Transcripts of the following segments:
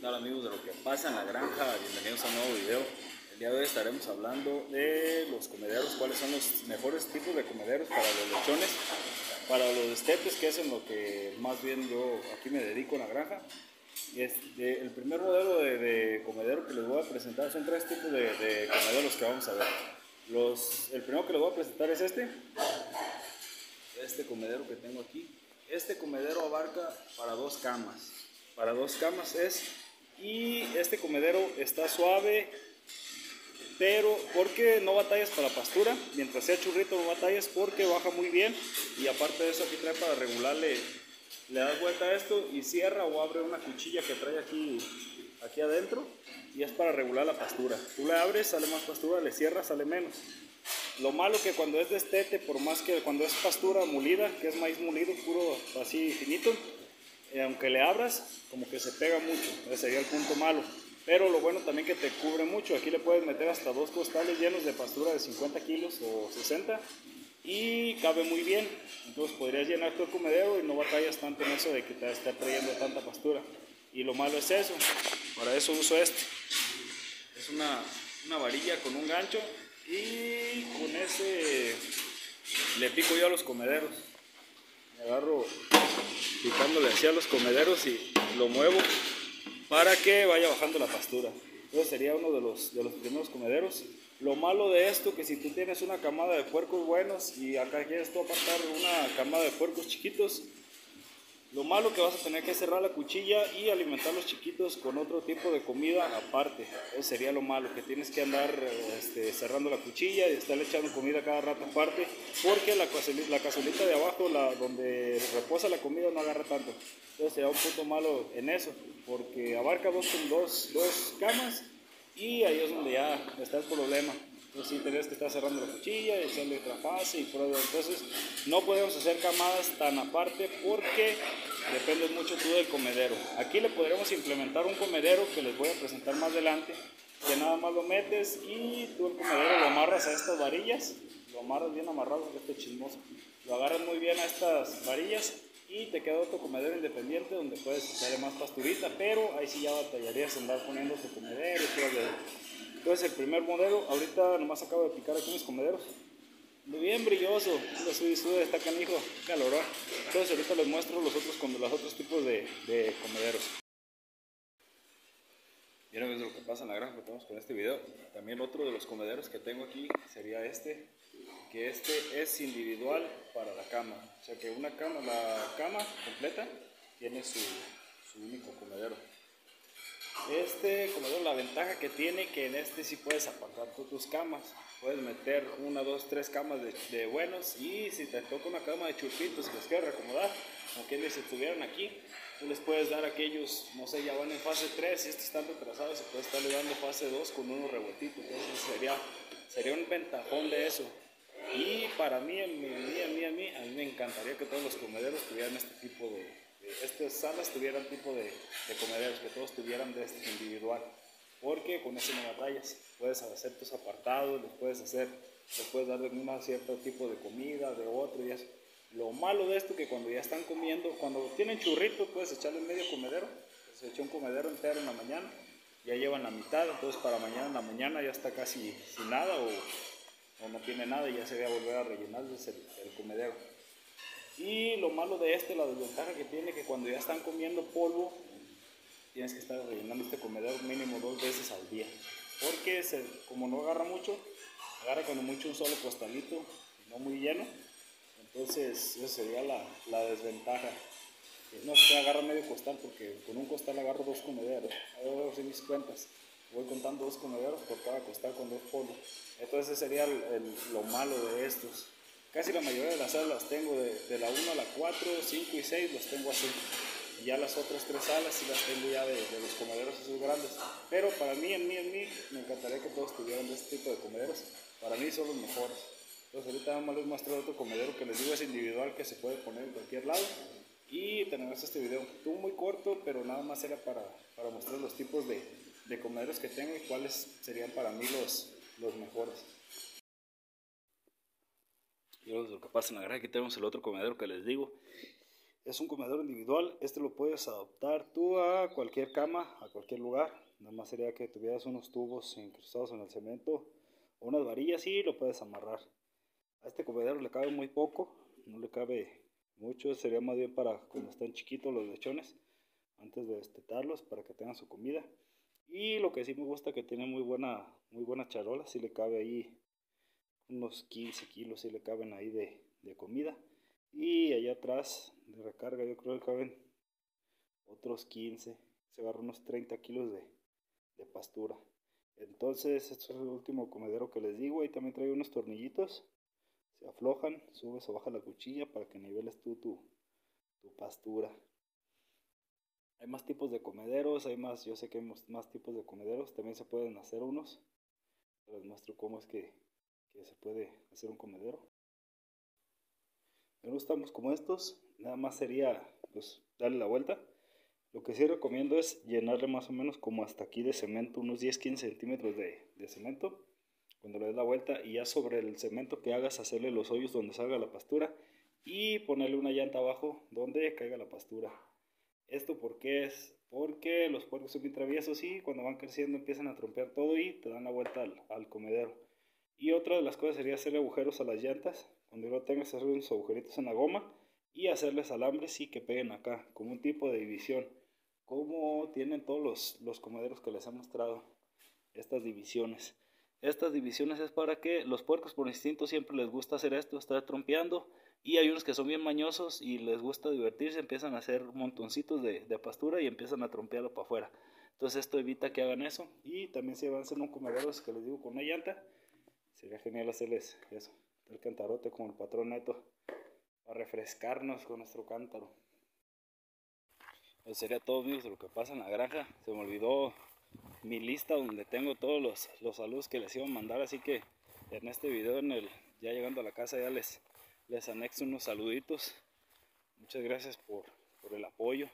tal amigos de lo que pasa en la granja? Bienvenidos a un nuevo video. El día de hoy estaremos hablando de los comederos, cuáles son los mejores tipos de comederos para los lechones, para los estepes, que es en lo que más bien yo aquí me dedico en la granja. El primer modelo de, comedero que les voy a presentar son tres tipos de, de comederos que vamos a ver. El primero que les voy a presentar es este, este comedero que tengo aquí. Este comedero abarca para dos camas para dos camas es. Y este comedero está suave, pero porque no batallas para pastura, mientras sea churrito no batallas porque baja muy bien y aparte de eso aquí trae para regularle, le das vuelta a esto y cierra o abre una cuchilla que trae aquí, aquí adentro y es para regular la pastura. Tú le abres, sale más pastura, le cierras, sale menos. Lo malo que cuando es de estete, por más que cuando es pastura molida, que es maíz molido, puro así finito, eh, aunque le abras, como que se pega mucho, ese sería el punto malo. Pero lo bueno también que te cubre mucho, aquí le puedes meter hasta dos costales llenos de pastura de 50 kilos o 60 y cabe muy bien. Entonces podrías llenar tu comedero y no batallas tanto en eso de que te esté trayendo tanta pastura. Y lo malo es eso, para eso uso este. Es una, una varilla con un gancho y con ese le pico yo a los comederos. Agarro picándole hacia los comederos y lo muevo para que vaya bajando la pastura. Entonces sería uno de los, de los primeros comederos. Lo malo de esto que si tú tienes una camada de puercos buenos y acá quieres tú apartar una camada de puercos chiquitos, lo malo que vas a tener que cerrar la cuchilla y alimentar a los chiquitos con otro tipo de comida aparte. Eso sería lo malo, que tienes que andar este, cerrando la cuchilla y estar echando comida cada rato aparte, porque la, la cazuelita de abajo, la, donde reposa la comida, no agarra tanto. Entonces sería un punto malo en eso, porque abarca dos, dos, dos camas y ahí es donde ya está el problema. Entonces sí tendrías que estar cerrando la cuchilla echarle otra fase y prueba. Entonces no podemos hacer camadas tan aparte porque depende mucho tú del comedero. Aquí le podremos implementar un comedero que les voy a presentar más adelante, que nada más lo metes y tú el comedero lo amarras a estas varillas, lo amarras bien amarrado, este chismoso, lo agarras muy bien a estas varillas y te queda otro comedero independiente donde puedes echarle más pasturita, pero ahí sí ya batallarías andar poniendo tu comedero y todo entonces el primer modelo, ahorita nomás acabo de picar aquí mis comederos. Bien brilloso, lo subí, sube, está canijo, calor. Entonces ahorita les muestro los otros, los otros tipos de, de comederos. Miren lo que pasa en la granja que tenemos con este video. También otro de los comederos que tengo aquí sería este, que este es individual para la cama. O sea que una cama, la cama completa tiene su único comedero. Este comedor, la ventaja que tiene que en este sí puedes apartar tus camas. Puedes meter una, dos, tres camas de, buenos y si te toca una cama de chupitos que los quieres reacomodar, como quienes estuvieran aquí, tú les puedes dar aquellos, no sé, ya van en fase 3 y estos están retrasados, se puede estarle dando fase 2 con unos revueltitos. Entonces sería, sería un ventajón de eso. Y para mí, a mí, a mí, a mí, a mí me encantaría que todos los comederos tuvieran este tipo de, estas salas tuvieran tipo de, de, comederos, que todos tuvieran de este individual, porque con eso no batallas, puedes hacer tus apartados, les puedes hacer, les puedes dar un cierto tipo de comida, de otro y. Lo malo de esto que cuando ya están comiendo, cuando tienen churritos, puedes echarle medio comedero, se echa un comedero entero en la mañana, ya llevan la mitad, entonces para mañana en la mañana ya está casi sin nada o, o no tiene nada y ya se va a volver a rellenar el, el comedero. Y lo malo de este, la desventaja que tiene, que cuando ya están comiendo polvo, tienes que estar rellenando este comedor mínimo dos veces al día. Porque como no agarra mucho, agarra cuando mucho un solo costalito, no muy lleno. Entonces, esa sería la, la desventaja. No se agarra medio costal porque con un costal agarro dos comederos. A ver mis cuentas. Voy contando dos comederos por cada costal con dos polvos. Entonces, ese sería lo malo de estos. Casi la mayoría de las salas las tengo de, la 1 a la 4, 5 y 6 las tengo así. Y ya las otras tres salas sí las tengo ya de, los comederos esos grandes. Pero para mí, en mí, en mí, me encantaría que todos tuvieran de este tipo de comederos. Para mí son los mejores. Entonces ahorita nada más les muestro otro comedero que les digo es individual que se puede poner en cualquier lado. Y tenemos este video. Estuvo muy corto, pero nada más era para, para mostrar los tipos de, de comederos que tengo y cuáles serían para mí los, los mejores lo que pasa en la granja. Aquí tenemos el otro comedero que les digo. Es un comedor individual, este lo puedes adoptar tú a cualquier cama, a cualquier lugar. Nada más sería que tuvieras unos tubos incrustados en el cemento o unas varillas y lo puedes amarrar. A este comedero le cabe muy poco, no le cabe mucho, sería más bien para cuando están chiquitos los lechones, antes de destetarlos para que tengan su comida. Y lo que sí me gusta que tiene muy buena, muy buena charola, si le cabe ahí unos 15 kilos, si le caben ahí de, de comida. Y allá atrás de recarga yo creo que caben otros 15, se agarra unos 30 kilos de, de pastura. Entonces, este es el último comedero que les digo. Ahí también trae unos tornillitos. Se aflojan, subes o bajas la cuchilla para que niveles tú tu, tu pastura. Hay más tipos de comederos, hay más, yo sé que hay más tipos de comederos. También se pueden hacer unos. Les muestro cómo es que, que se puede hacer un comedero. Me gustamos como estos. Nada más sería pues darle la vuelta. Lo que sí recomiendo es llenarle más o menos como hasta aquí de cemento, unos 10-15 centímetros de, cemento. Cuando le des la vuelta y ya sobre el cemento que hagas hacerle los hoyos donde salga la pastura y ponerle una llanta abajo donde caiga la pastura. Esto porque es porque los puercos son muy traviesos y cuando van creciendo empiezan a trompear todo y te dan la vuelta al comedero. Y otra de las cosas sería hacerle agujeros a las llantas. Cuando lo tengas, hacer unos agujeritos en la goma y hacerles alambres y que peguen acá, como un tipo de división como tienen todos los, los comederos que les he mostrado, estas divisiones. Estas divisiones es para que los puercos por instinto siempre les gusta hacer esto, estar trompeando. Y hay unos que son bien mañosos y les gusta divertirse, empiezan a hacer montoncitos de, de pastura y empiezan a trompearlo para afuera. Entonces esto evita que hagan eso. Y también si van a hacer un comedero, que les digo con una llanta, sería genial hacerles eso, el cantarote con el patrón neto, para refrescarnos con nuestro cántaro. Eso sería todo amigos de lo que pasa en la granja. Se me olvidó mi lista donde tengo todos los, los saludos que les iba a mandar. Así que en este video, en el, ya llegando a la casa, ya les, les anexo unos saluditos. Muchas gracias por, por el apoyo.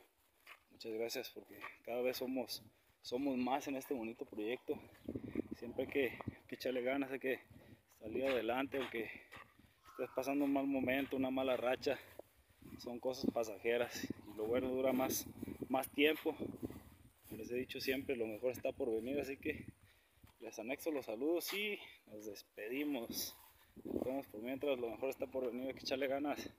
Muchas gracias porque cada vez somos, somos más en este bonito proyecto. Siempre hay que, que echarle ganas, hay que salir adelante, aunque estés pasando un mal momento, una mala racha. Son cosas pasajeras y lo bueno dura más, más tiempo. Les he dicho siempre, lo mejor está por venir, así que les anexo los saludos y nos despedimos. Nos por mientras, lo mejor está por venir, hay que echarle ganas.